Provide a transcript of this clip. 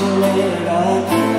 to let I